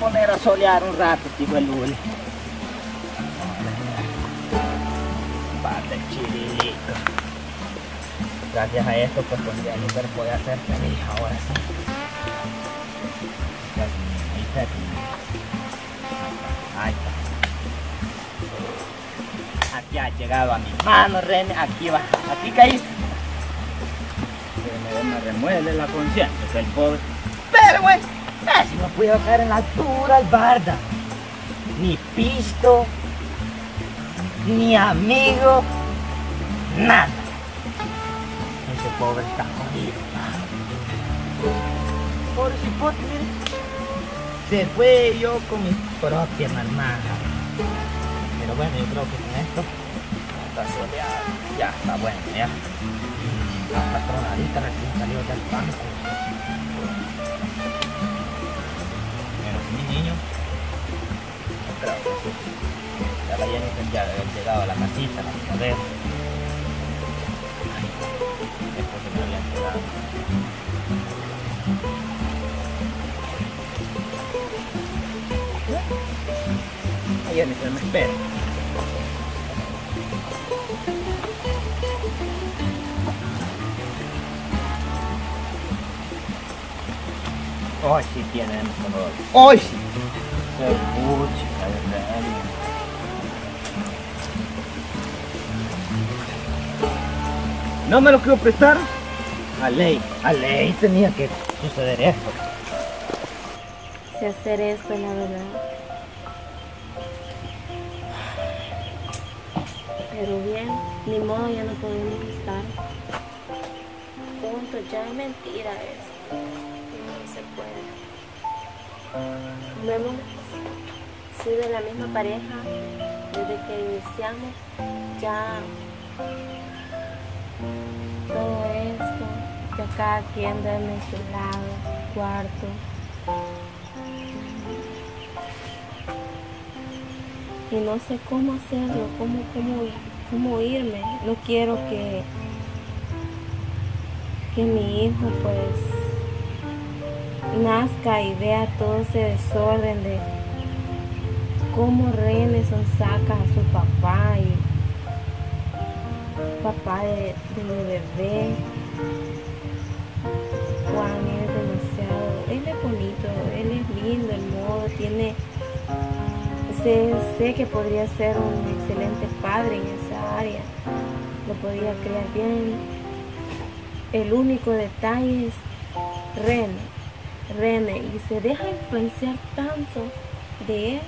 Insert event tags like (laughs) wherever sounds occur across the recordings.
Poner a solear un rato, tío el lule. Parte chilito. Gracias a esto, pues podría Jennifer puede hacer feliz ahora sí. Ahí está. Aquí ha llegado a mi mano, René. Aquí va. Aquí caíste. Que me, remueve la conciencia, el pobre. Pero, güey, casi no puedo caer en la altura, el barda. Ni pisto, ni amigo, nada. Ese pobre está jodido. Pobre cipote. Se fue yo con mi propia mamá. Pero bueno, yo creo que con esto soleado. Ya está bueno, ya. La patronadita recién salió del banco. Pero mi niño, sí. Ya la ya haber llegado a la casita, la poder. Después se me me espera. Hoy sí tienen color. Hoy sí. No me lo quiero prestar. A ley, a ley tenía que suceder esto. Si hacer esto, la verdad. Pero bien, ni modo, ya no podemos estar juntos. Ya es mentira eso. Se puede. No hemos sido la misma pareja desde que iniciamos. Ya todo esto, ya cada quien duerme en su lado, cuarto. Y no sé cómo hacerlo, cómo, cómo, cómo irme. No quiero que, que mi hijo pues nazca y vea todo ese desorden de cómo René son saca a su papá y papá de, de mi bebé. Juan es demasiado, él es bonito, él es lindo, el modo, tiene, sé, sé que podría ser un excelente padre en esa área, lo podría crear bien. El único detalle es René, René, y se deja influenciar tanto de él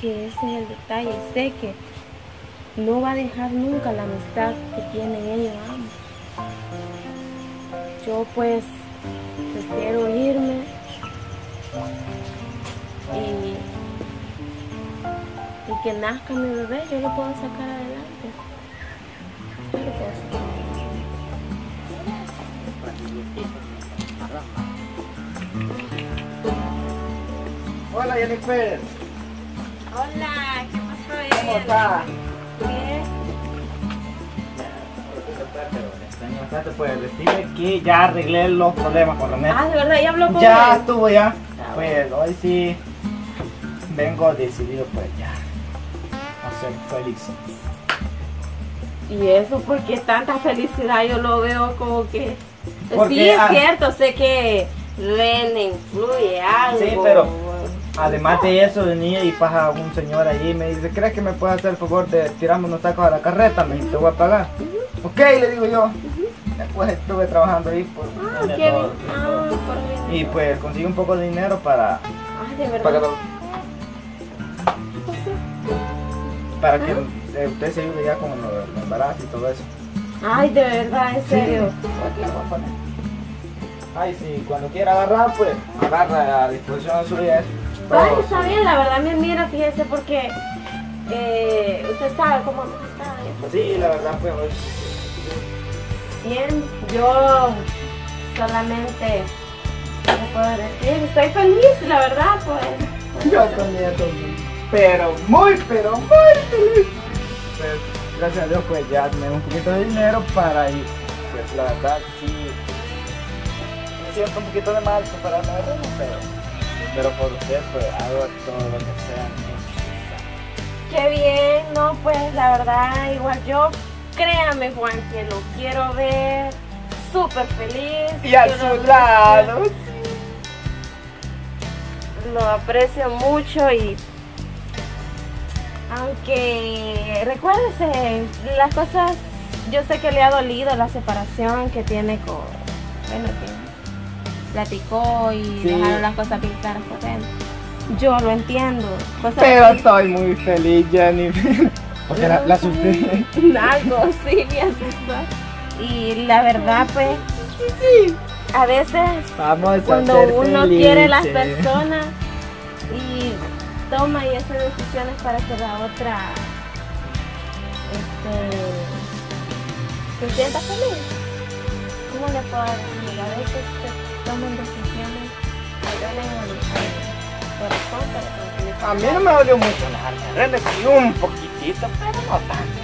que ese es el detalle. Sé que no va a dejar nunca la amistad que tienen ellos ambos. Yo pues prefiero irme y que nazca mi bebé, yo lo puedo sacar adelante. Hola Jennifer, Hola, ¿qué pasó? ¿cómo está? Bien. Extraño bastante, pues decirle que ya arreglé los problemas con René. Ah, de verdad, ya habló con Ya él. estuvo ya. Ah, Pues hoy sí vengo decidido pues ya a ser feliz. Y eso porque tanta felicidad yo lo veo como que Porque, sí es ah, cierto, sé que René influye algo. Sí, pero- Además de eso venía y pasa un señor allí y me dice, ¿crees que me puedes hacer el favor de tirarme unos tacos a la carreta? Me dice, te voy a pagar. Ok, le digo yo. Después estuve trabajando ahí por Ah, qué todo, Ah, por. Y pues conseguí un poco de dinero para, de verdad. para, que eh, usted se ayude ya con el embarazo y todo eso. Ay, de verdad, en serio. Aquí la voy a poner. Ay, sí, cuando quiera agarrar, pues agarra a disposición suya eso. Ay, está bien, la verdad me admira, fíjese, porque eh, usted sabe cómo está. eso. Sí, la verdad, pues hoy Bien, yo solamente le puedo decir, estoy feliz, la verdad, pues. Yo también estoy, pero muy, pero muy feliz. Pues, gracias a Dios, pues ya tenemos un poquito de dinero para ir. Pues la verdad, sí, me siento un poquito de mal Remo, pero pero por usted pues hago todo lo que sea. Qué bien, no, pues la verdad, igual yo, créame Juan, que lo quiero ver súper feliz. Y a su lado. Lo aprecio mucho y aunque recuérdese, las cosas, yo sé que le ha dolido la separación que tiene con, bueno, que platicó y Sí. dejaron las cosas bien claras por él. Yo lo entiendo. cosas Pero así. estoy muy feliz, Jennifer. Porque la, la sufrí. (laughs) Algo, sí, me asustó. Y la verdad, pues, a veces Vamos a cuando uno quiere las felices. personas y toma y hace decisiones para que la otra este, se sienta feliz. ¿Cómo le puedo decir? A veces se A mí no me dolió mucho la arma. sí un poquitito, pero no tanto.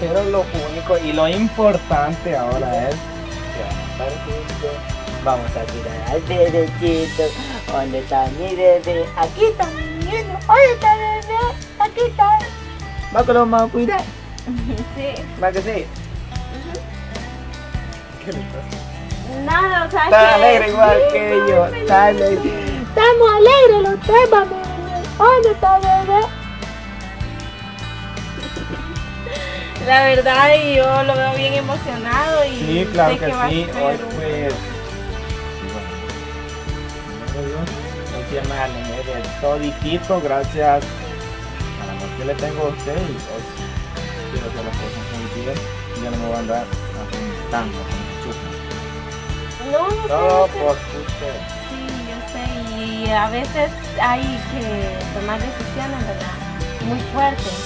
Pero lo único y lo importante ahora es que vamos a tirar al derechito. ¿Dónde está mi bebé? Aquí está mi niño. ¿Dónde está mi bebé? Aquí está. Va a cuidar. (laughs) Sí. Va que sí. ¿Qué le pasa? Nada, o sea, Está que alegre igual sí, que yo. Está alegre. Estamos alegres los tres, vamos. ¿Dónde está bebé? (laughs) La verdad, y yo lo veo bien emocionado y Sí, claro sé que va a sí. Hoy pues. Hoy se llama de toditito gracias al amor que le tengo a usted y hoy quiero hacer las cosas muy bien. Yo no me a andar con. No, Todo por usted. Sí, yo sé, y a veces hay que tomar decisiones, ¿verdad? Muy fuertes,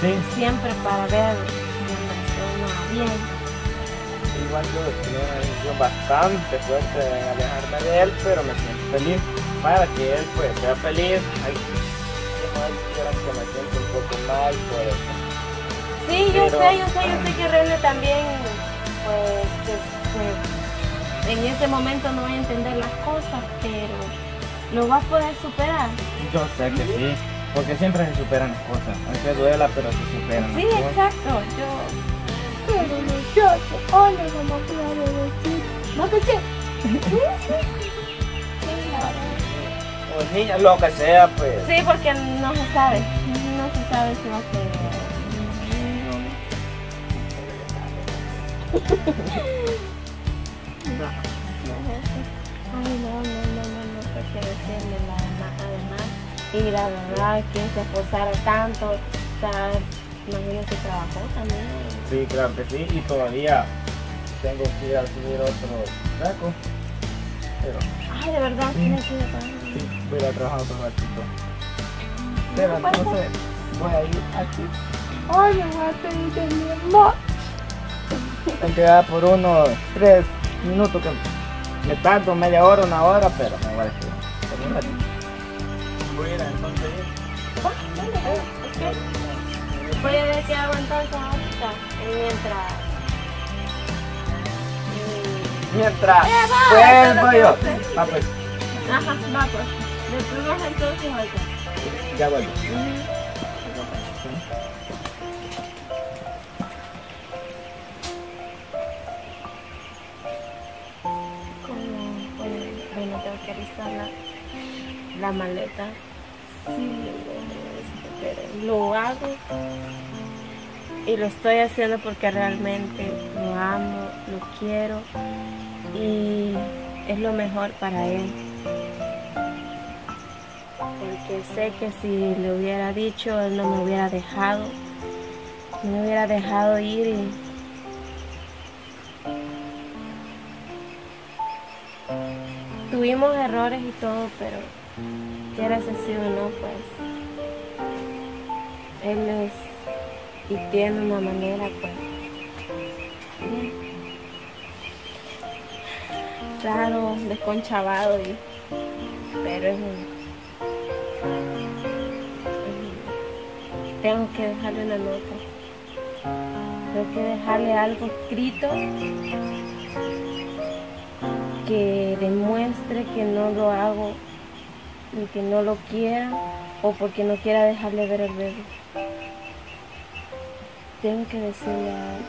Sí, siempre para ver la persona bien. igual yo tuve una decisión bastante fuerte de alejarme de él, pero me siento feliz para que él pues sea feliz. Ay, que no hay quiera que me siento un poco mal por eso. Sí, yo Pero- sé, yo sé, yo sé que René también, pues, este, en este momento no va a entender las cosas, pero lo va a poder superar. Yo sé que sí, porque siempre se superan las cosas, aunque duela, pero se superan. Sí, las cosas. exacto, yo... Pero muchacho, hola, mamá, claro, sí. ¿No que sí? Sí. O niña, lo que sea, pues. Sí, porque no se sabe, no se sabe si va a ser... Ay, no, no, no, no, no qué decirle la demás, además. Y la verdad, que se esforzara tanto, o sea, trabajó también. Sí, claro que sí, y todavía tengo que ir a subir otro saco. Pero Ay, de verdad, Sí. tiene que ir a sí, voy a trabajar otro ratito. Pero No, entonces voy a ir aquí. Ay, me voy a pedir de mi amor. Dar por unos tres minutos que me tardo media hora, una hora, pero me voy a decir. Voy a ir entonces. Va, dale, dale, ok. Voy a ver qué hago entonces ahorita, mientras... Mientras Eh, va, eso vuelvo es yo. pues, Ajá, va pues. Después vas entonces ahorita. ya vuelvo. Alistar la, la maleta. Sí, este, pero lo hago y lo estoy haciendo porque realmente lo amo, lo quiero y es lo mejor para él. Porque sé que si le hubiera dicho, él no me hubiera dejado, no me hubiera dejado ir y tuvimos errores y todo, pero quiera ese sí o no, pues él es y tiene una manera, pues. bien. Claro, desconchavado, y, pero es un. Tengo que dejarle una nota. Tengo que dejarle algo escrito que demuestre que no lo hago ni que no lo quiera o porque no quiera dejarle ver el bebé. Tengo que decirle a él.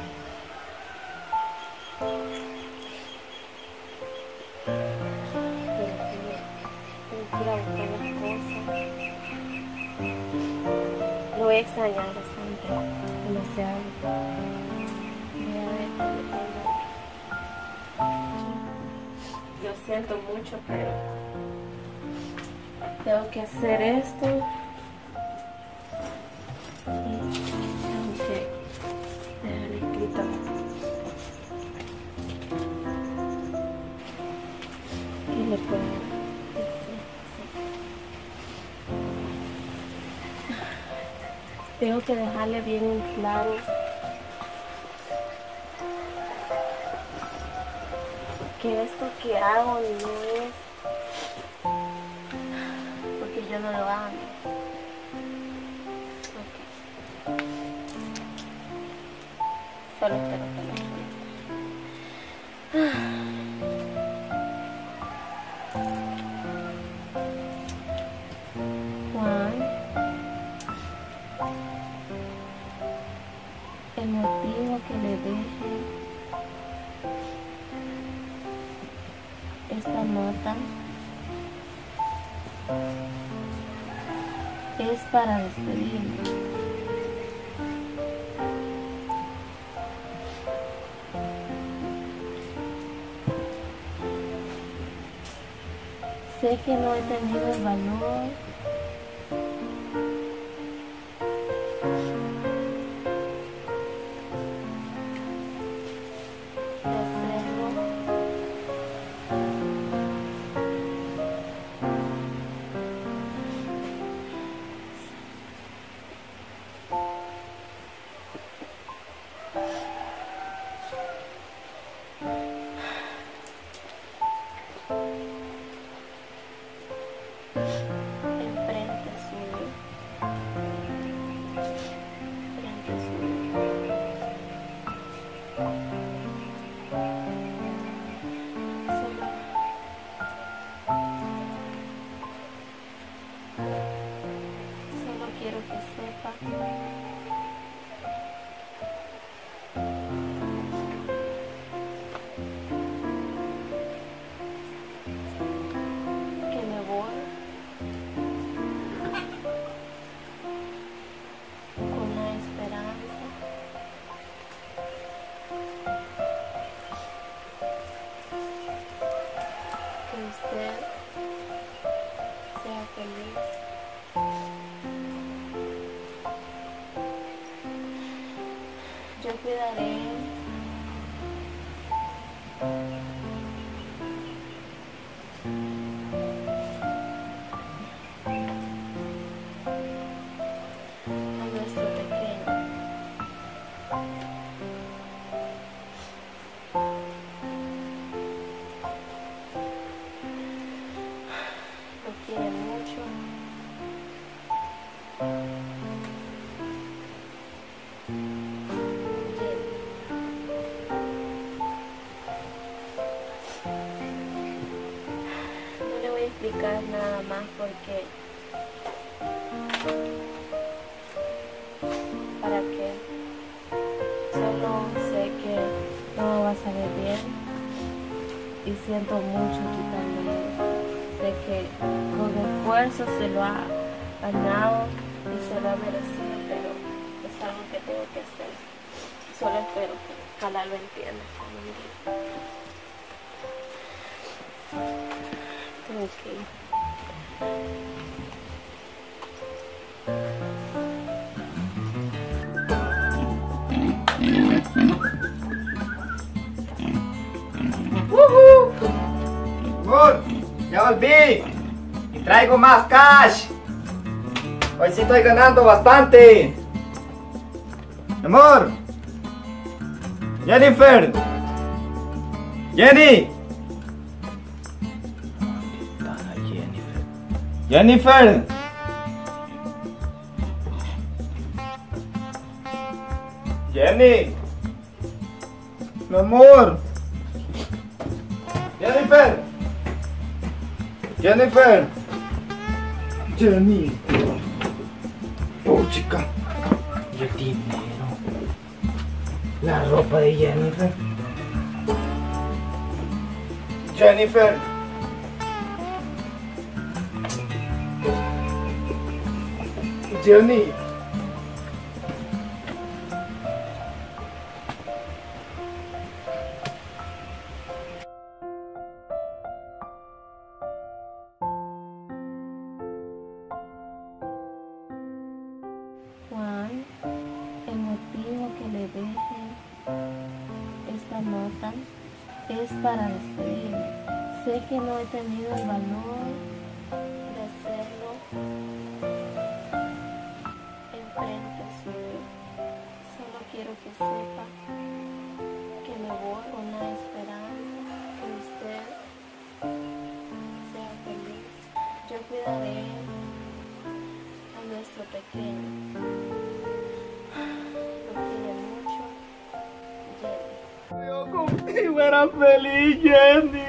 Lo voy a extrañar bastante, demasiado. Siento mucho, pero tengo que hacer esto. Y tengo que. ¿Qué le decir? Tengo que dejarle bien en claro que esto que hago no es porque yo no lo amo. Ok. Solo espero es para despedirme. Sé que no he tenido el valor porque para qué. Solo sé que todo va a salir bien y siento mucho esto. Sé que con esfuerzo se lo ha ganado y se lo ha merecido, pero es algo que tengo que hacer. Solo espero que ojalá lo entienda. Tengo. Ya volví. Y traigo más cash. Hoy sí estoy ganando bastante. Amor. Jennifer. Jenny. Jennifer. Jenny. Mi amor. Jennifer. Jennifer. Jenny. Oh, chica. Yo dinero. La ropa de Jennifer. Jennifer. Juan, el motivo que le deje esta nota es para despedirme. Sé que no he tenido el valor sepa que me voy con la esperanza que usted sea feliz. Yo cuidaré a nuestro pequeño. Lo quiere mucho, Jenny. Yo contigo era feliz, Jenny.